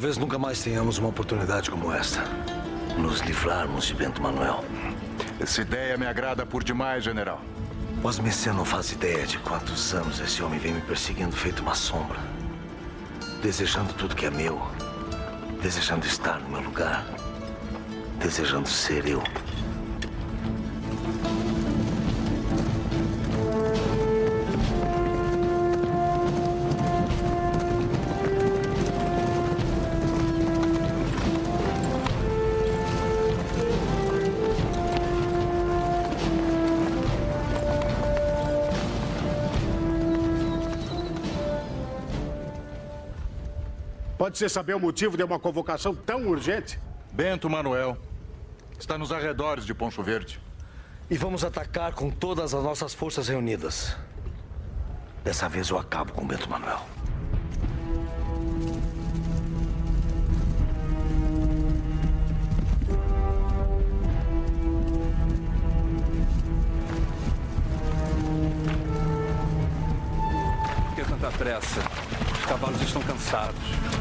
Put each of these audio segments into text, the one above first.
Talvez nunca mais tenhamos uma oportunidade como esta. Nos livrarmos de Bento Manuel. Essa ideia me agrada por demais, general. Osmecê não faz ideia de quantos anos esse homem vem me perseguindo feito uma sombra. Desejando tudo que é meu. Desejando estar no meu lugar. Desejando ser eu. Pode você saber o motivo de uma convocação tão urgente? Bento Manuel. Está nos arredores de Poncho Verde. E vamos atacar com todas as nossas forças reunidas. Dessa vez eu acabo com Bento Manuel. Por que tanta pressa? Os cavalos estão cansados.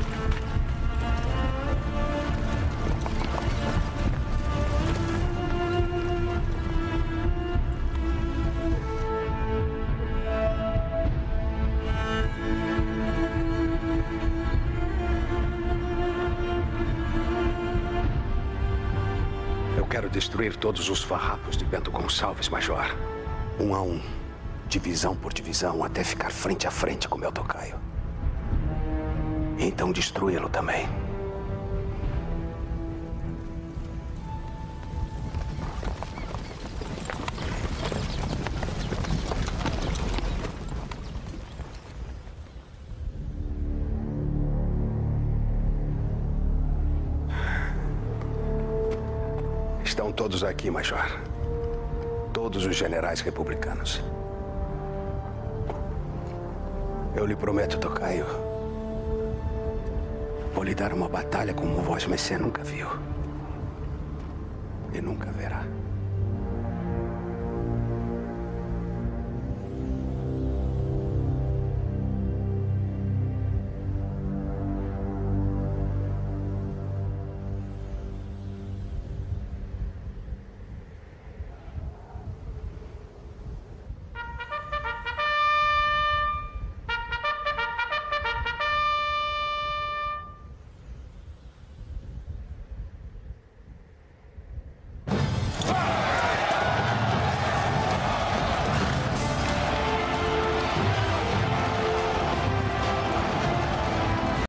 Quero destruir todos os farrapos de Bento Gonçalves, Major. Um a um. Divisão por divisão, até ficar frente a frente com meu tocaio. Então destruí-lo também. Estão todos aqui, Major. Todos os generais republicanos. Eu lhe prometo, Tocaio. Vou lhe dar uma batalha como Voz Messé nunca viu. E nunca verá.